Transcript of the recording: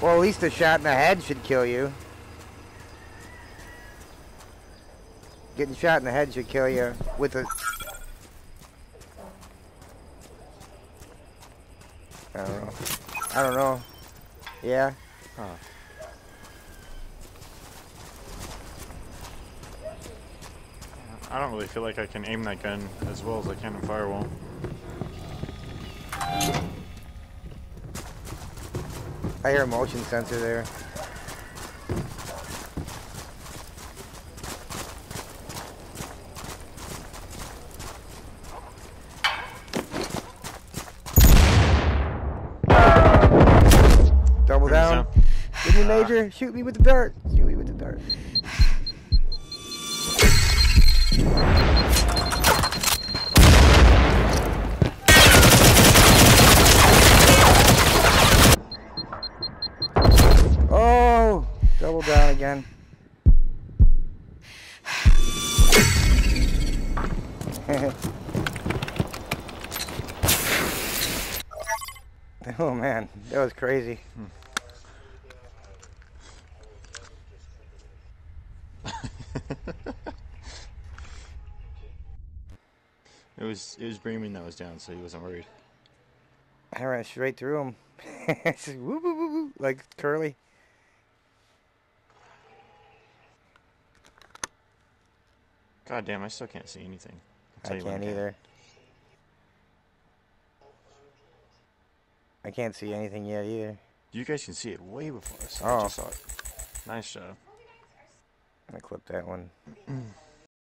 Well, at least a shot in the head should kill you. Getting shot in the head should kill you with a... I don't know. I don't know. Yeah. Huh. I don't really feel like I can aim that gun as well as I can in Firewall. I hear a motion sensor there. Double down. Give me major. Shoot me with the dart. Shoot me with the dart. Down again. oh man, that was crazy. It was it was Breamin that was down, so he wasn't worried. I ran straight through him. Just woo, woo, woo, woo, like curly. God damn, I still can't see anything. I tell you when can't either. I can't see anything yet either. You guys can see it way before us. Oh. I just saw it. Nice job. I clipped that one.